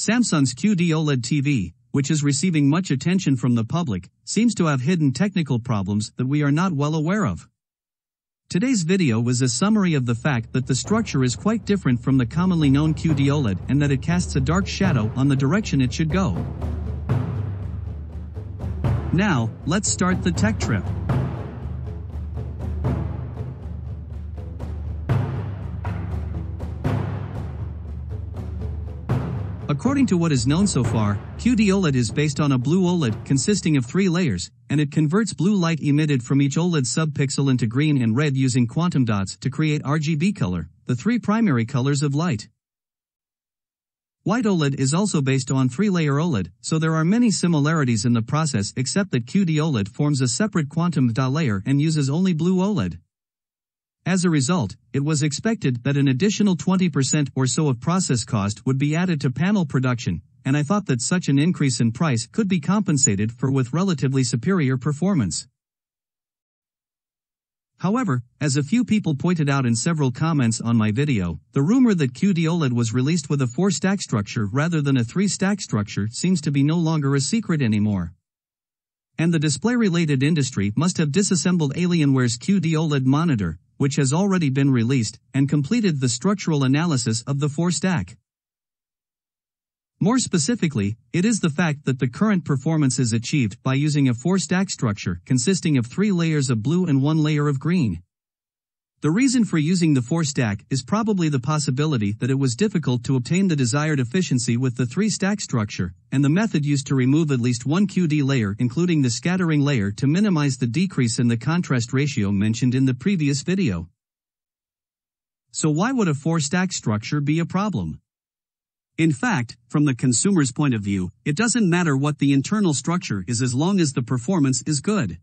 Samsung's QD OLED TV, which is receiving much attention from the public, seems to have hidden technical problems that we are not well aware of. Today's video was a summary of the fact that the structure is quite different from the commonly known QD OLED and that it casts a dark shadow on the direction it should go. Now, let's start the tech trip. According to what is known so far, QD OLED is based on a blue OLED consisting of three layers, and it converts blue light emitted from each OLED subpixel into green and red using quantum dots to create RGB color, the three primary colors of light. White OLED is also based on three-layer OLED, so there are many similarities in the process except that QD OLED forms a separate quantum dot layer and uses only blue OLED. As a result, it was expected that an additional 20% or so of process cost would be added to panel production, and I thought that such an increase in price could be compensated for with relatively superior performance. However, as a few people pointed out in several comments on my video, the rumor that QD OLED was released with a 4-stack structure rather than a 3-stack structure seems to be no longer a secret anymore. And the display-related industry must have disassembled Alienware's QD OLED monitor, which has already been released, and completed the structural analysis of the 4-stack. More specifically, it is the fact that the current performance is achieved by using a 4-stack structure consisting of three layers of blue and one layer of green. The reason for using the 4-stack is probably the possibility that it was difficult to obtain the desired efficiency with the 3-stack structure, and the method used to remove at least one QD layer including the scattering layer to minimize the decrease in the contrast ratio mentioned in the previous video. So why would a 4-stack structure be a problem? In fact, from the consumer's point of view, it doesn't matter what the internal structure is as long as the performance is good.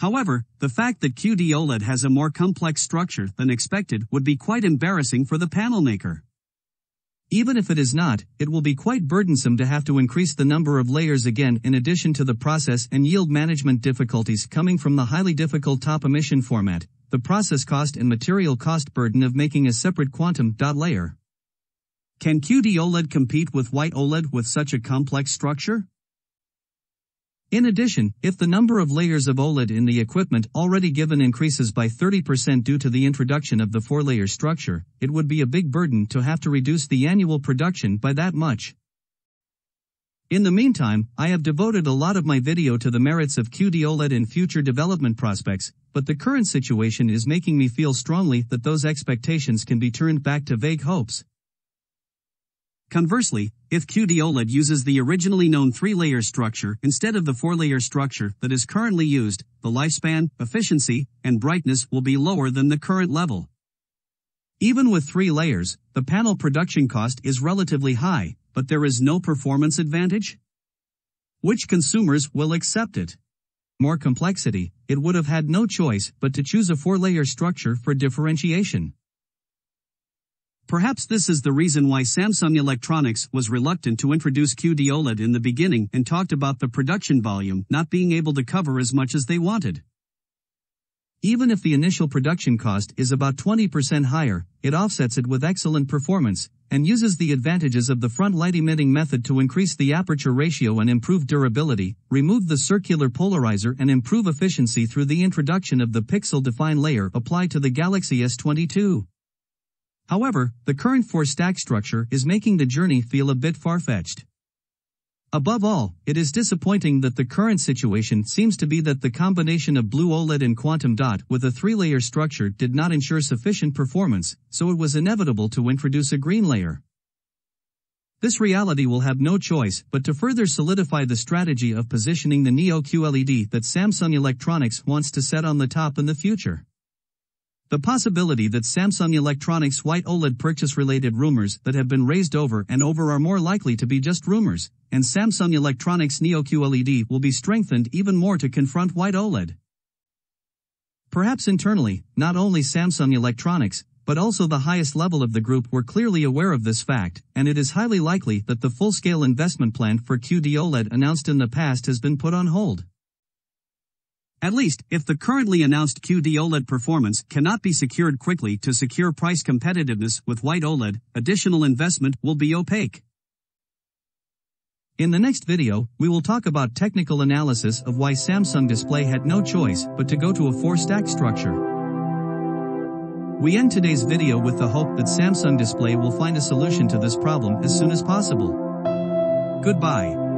However, the fact that QD OLED has a more complex structure than expected would be quite embarrassing for the panel maker. Even if it is not, it will be quite burdensome to have to increase the number of layers again in addition to the process and yield management difficulties coming from the highly difficult top emission format, the process cost and material cost burden of making a separate quantum dot layer. Can QD OLED compete with white OLED with such a complex structure? In addition, if the number of layers of OLED in the equipment already given increases by 30% due to the introduction of the four-layer structure, it would be a big burden to have to reduce the annual production by that much. In the meantime, I have devoted a lot of my video to the merits of QD OLED and future development prospects, but the current situation is making me feel strongly that those expectations can be turned back to vague hopes. Conversely, if QD OLED uses the originally known three-layer structure instead of the four-layer structure that is currently used, the lifespan, efficiency, and brightness will be lower than the current level. Even with three layers, the panel production cost is relatively high, but there is no performance advantage? Which consumers will accept it? More complexity, it would have had no choice but to choose a four-layer structure for differentiation. Perhaps this is the reason why Samsung Electronics was reluctant to introduce QD OLED in the beginning and talked about the production volume not being able to cover as much as they wanted. Even if the initial production cost is about 20% higher, it offsets it with excellent performance, and uses the advantages of the front light emitting method to increase the aperture ratio and improve durability, remove the circular polarizer and improve efficiency through the introduction of the pixel define layer applied to the Galaxy S22. However, the current four-stack structure is making the journey feel a bit far-fetched. Above all, it is disappointing that the current situation seems to be that the combination of blue OLED and quantum dot with a three-layer structure did not ensure sufficient performance, so it was inevitable to introduce a green layer. This reality will have no choice but to further solidify the strategy of positioning the Neo QLED that Samsung Electronics wants to set on the top in the future. The possibility that Samsung Electronics white OLED purchase related rumors that have been raised over and over are more likely to be just rumors, and Samsung Electronics Neo QLED will be strengthened even more to confront white OLED. Perhaps internally, not only Samsung Electronics, but also the highest level of the group were clearly aware of this fact, and it is highly likely that the full-scale investment plan for QD OLED announced in the past has been put on hold. At least, if the currently announced QD OLED performance cannot be secured quickly to secure price competitiveness with white OLED, additional investment will be opaque. In the next video, we will talk about technical analysis of why Samsung Display had no choice but to go to a four-stack structure. We end today's video with the hope that Samsung Display will find a solution to this problem as soon as possible. Goodbye.